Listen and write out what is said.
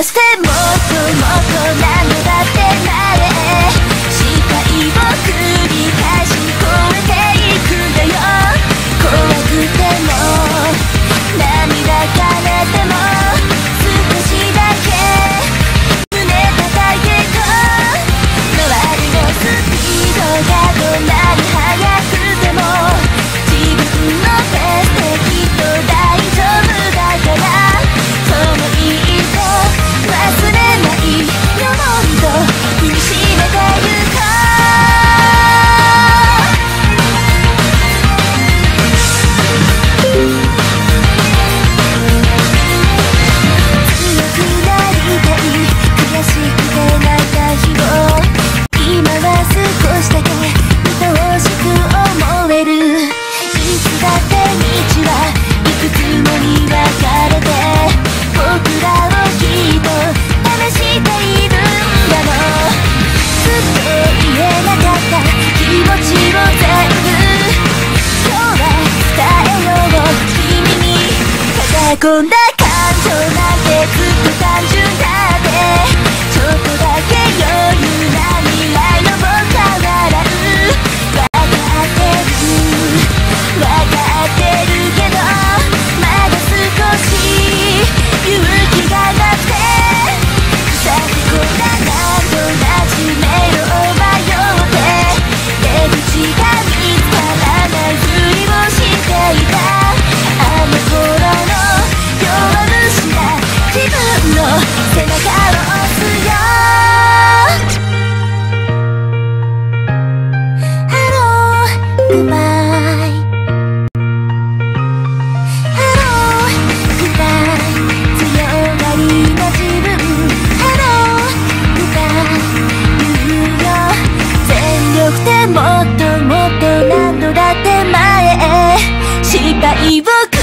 hasta こんな感情なんてずっと単純だってちょっと evil.